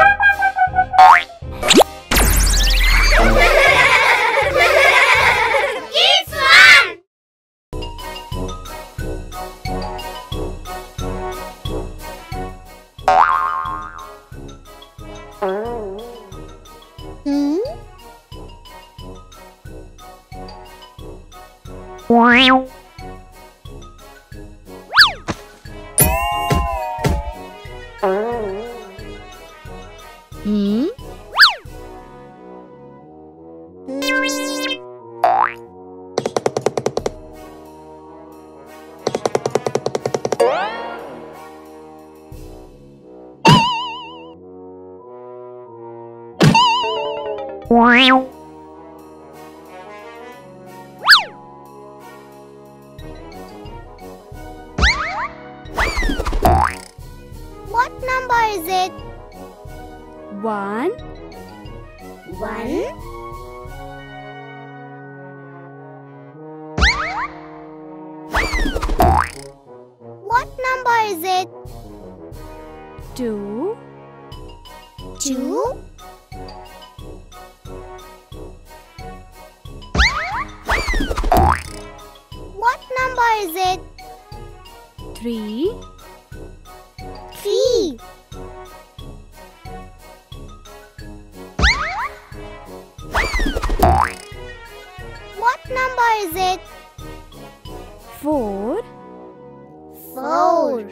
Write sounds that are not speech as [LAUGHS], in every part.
Ha ha ha! kue. Three, Three. What number is it? four, Four.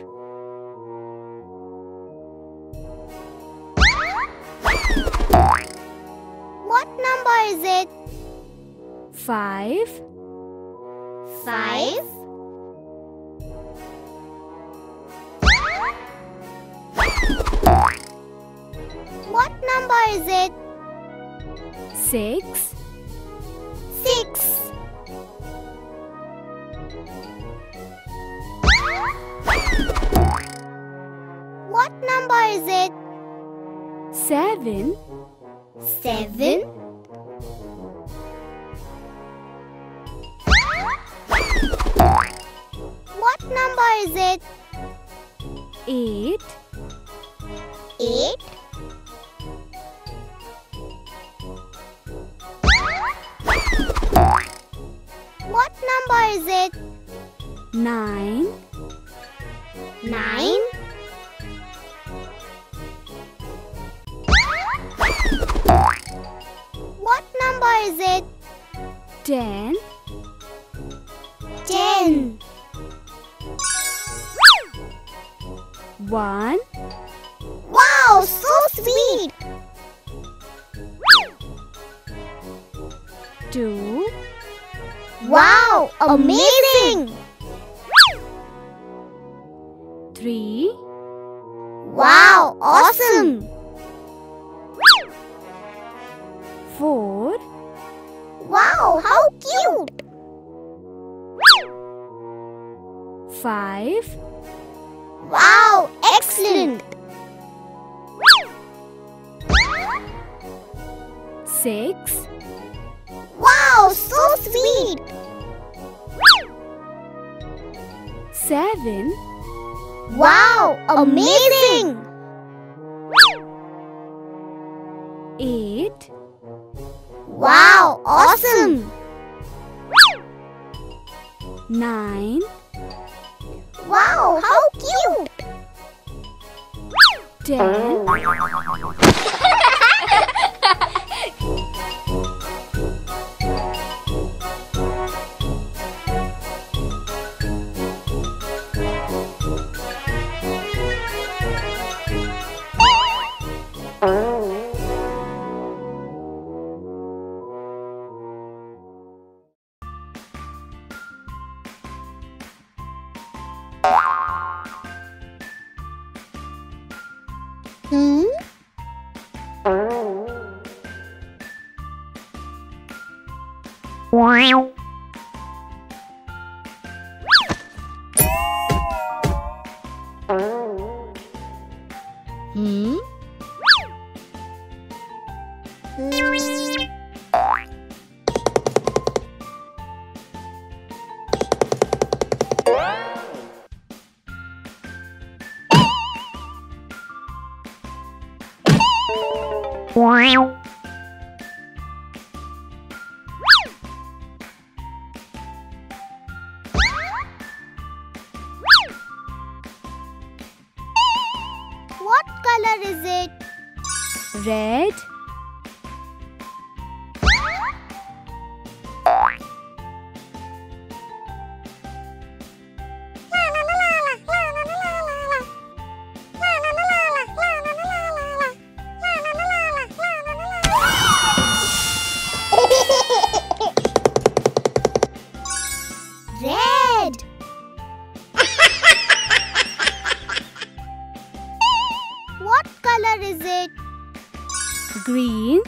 What number is it? five, Five. What number is it? seven, Seven. What number is it? eight, Eight. What number is it? Nine, Nine. What number is it? ten, Ten. one, Wow, so sweet. two, Wow, amazing. Wow, awesome. four, Wow, how cute. five, Wow, excellent. six, Wow, so sweet. seven, Wow, amazing. eight, Wow, awesome. nine, Wow, how cute. ten, [LAUGHS] Wow. red. [LAUGHS] what color is it? Green.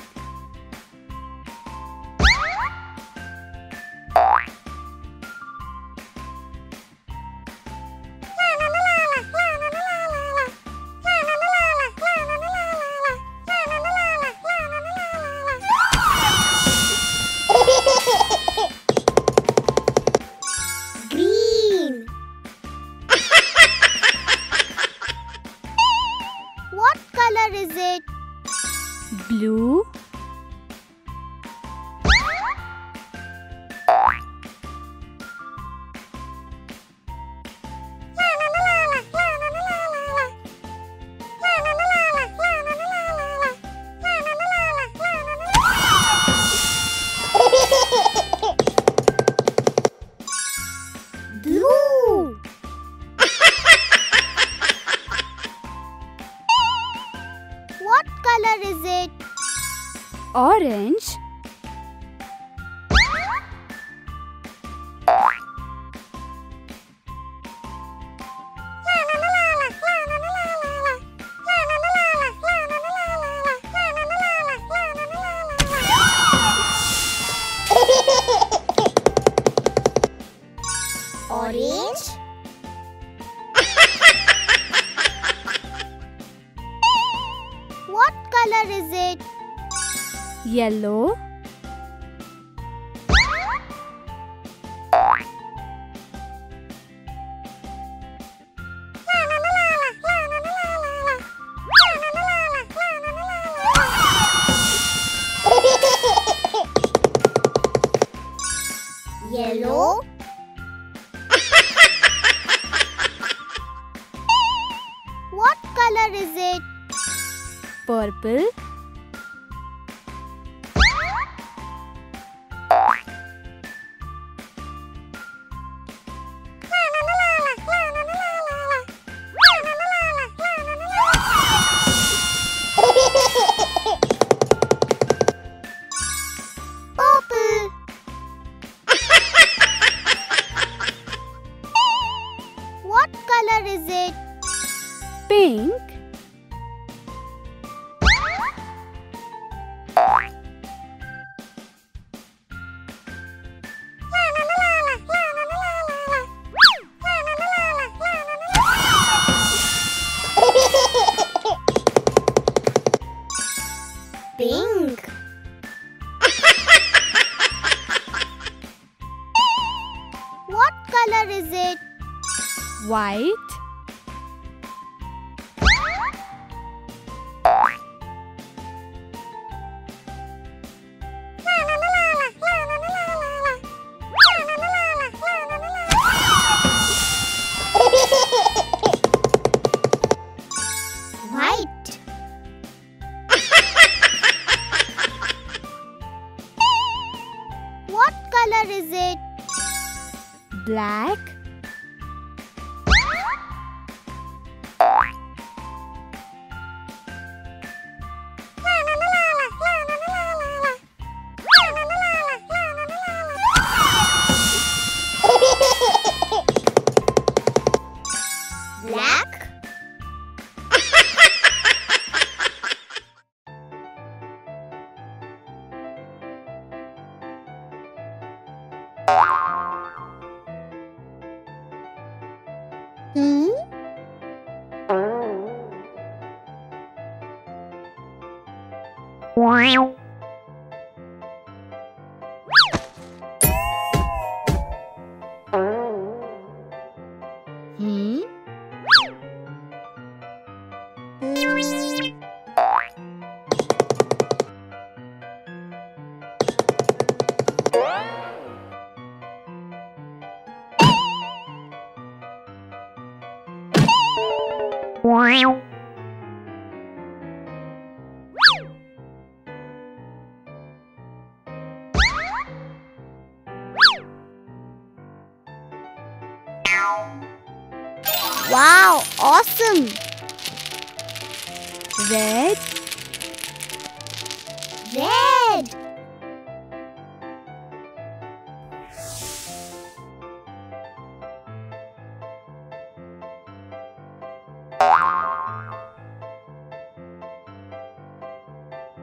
yellow. Yellow. [LAUGHS] What color is it? Purple. ไหว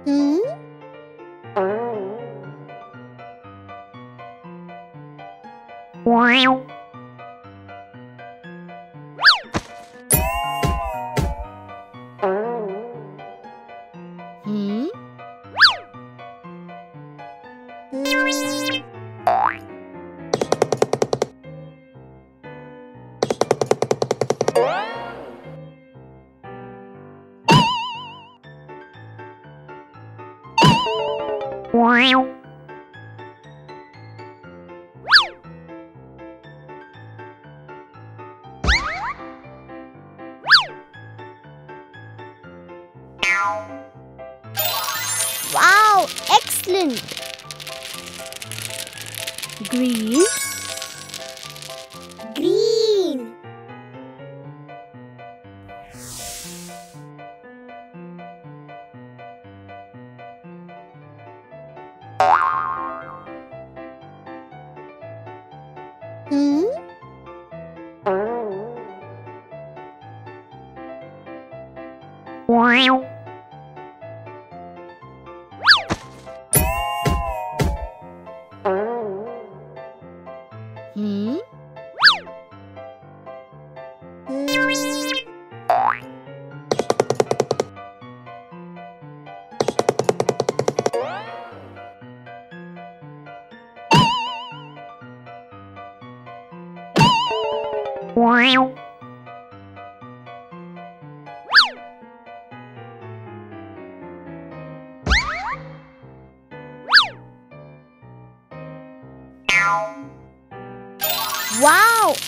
Hmm? Wow, hmm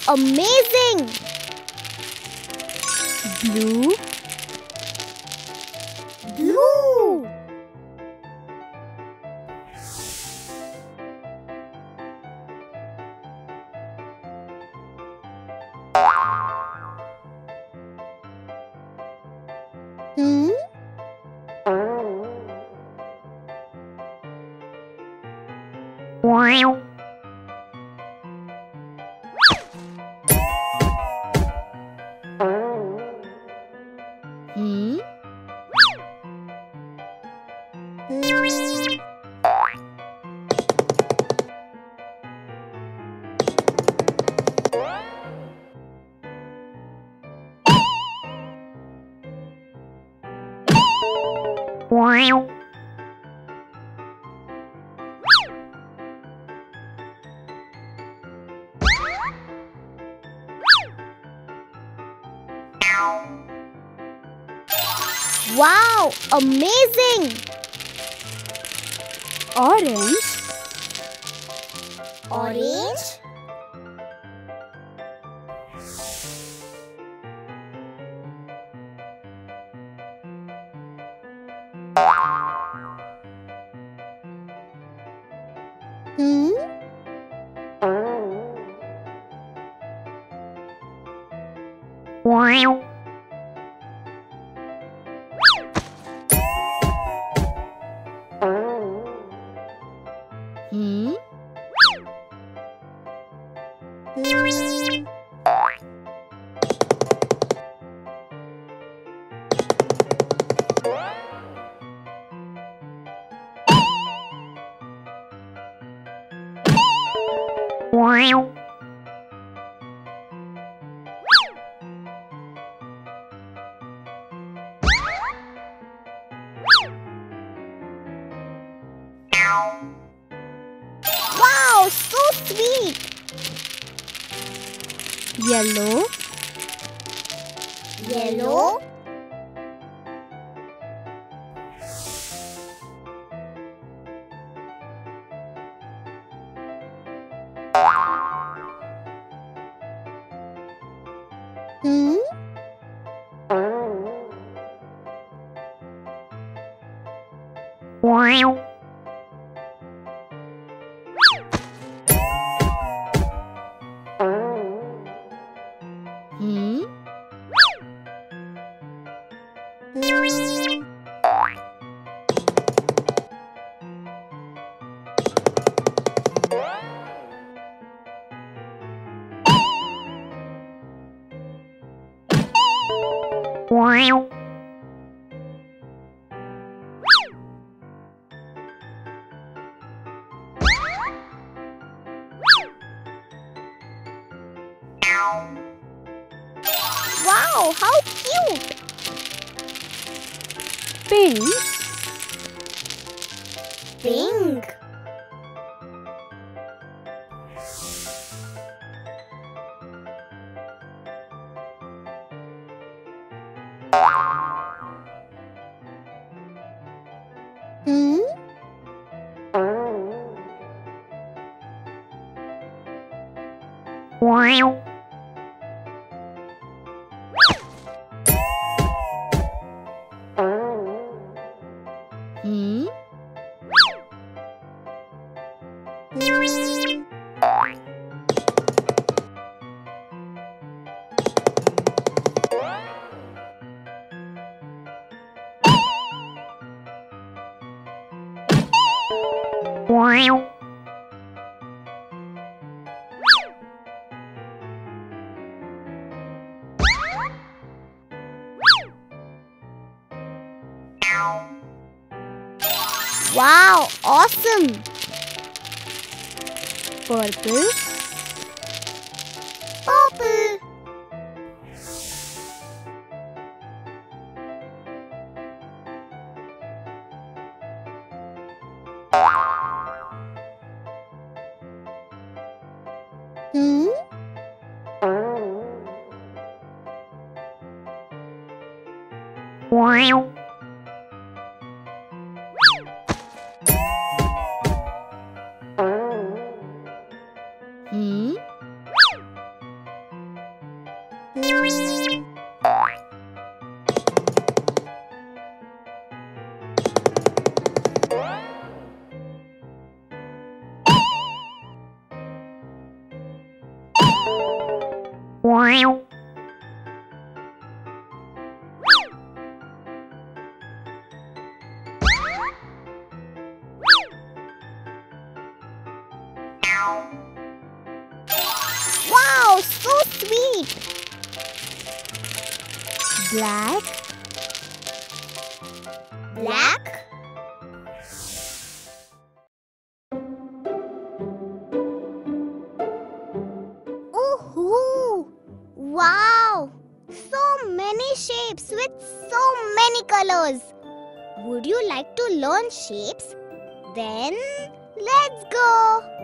amazing! blue! Wow, amazing! orange Hmm? Wow, so sweet! yellow Yellow? Hmm, Wow, awesome! purple, Wow, shapes with so many colors. Would you like to learn shapes? Then let's go.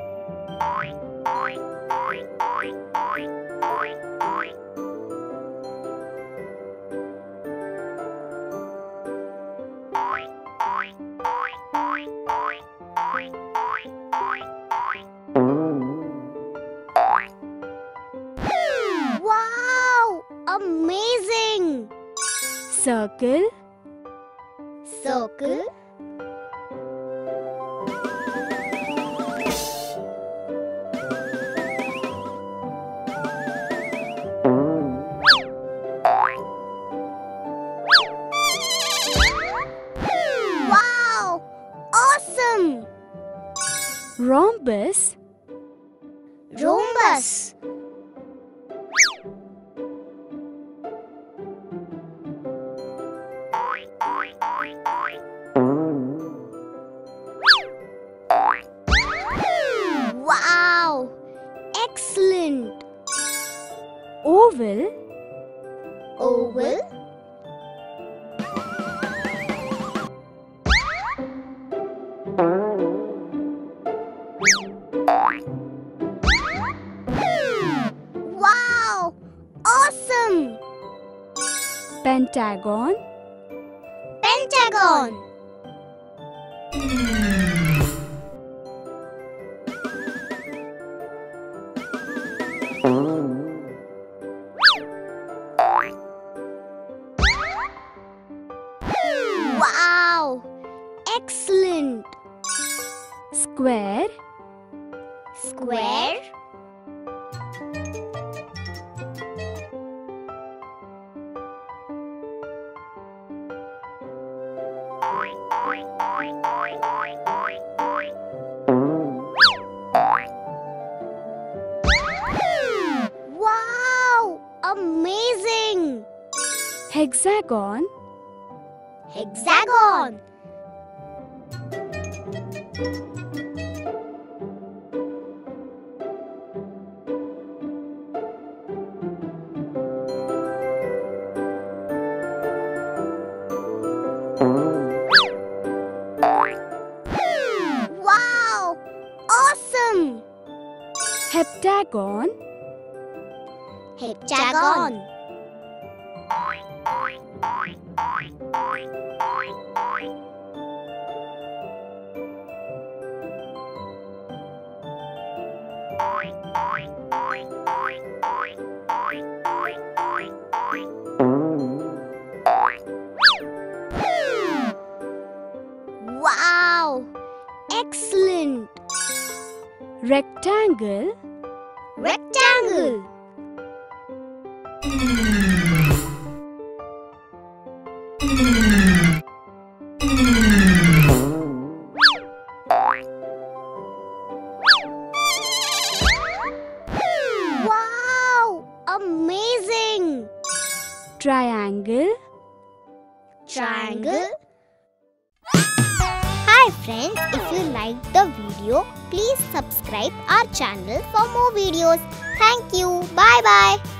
Sokul? Sokul? Pentagon, Pentagon. Wow! Amazing! hexagon, Hexagon. Heptagon. Heptagon. Wow! Excellent! Rectangle. Wow! Amazing! Triangle. Triangle. Hi friends, if you liked the video, please subscribe our channel for more videos. Thank you. Bye bye.